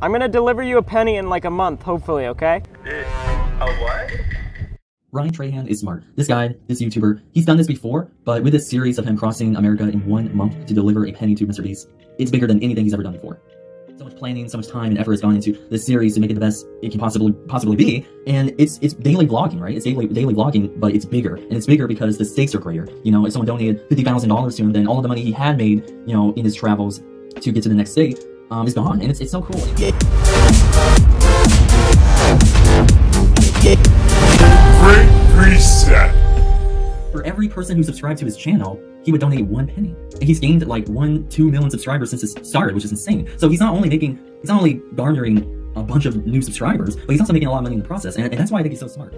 I'm gonna deliver you a penny in like a month, hopefully, okay? A what? Ryan Trahan is smart. This guy, this YouTuber, he's done this before, but with this series of him crossing America in one month to deliver a penny to MrBeast, it's bigger than anything he's ever done before. So much planning, so much time and effort has gone into this series to make it the best it can possibly possibly be, and it's it's daily vlogging, right? It's daily daily vlogging, but it's bigger, and it's bigger because the stakes are greater. You know, if someone donated fifty thousand dollars to him, then all of the money he had made, you know, in his travels to get to the next state, um, is gone, and it's it's so cool. Great reset. For every person who subscribed to his channel, he would donate one penny. And he's gained like one, two million subscribers since it started, which is insane. So he's not only making, he's not only garnering a bunch of new subscribers, but he's also making a lot of money in the process. And, and that's why I think he's so smart.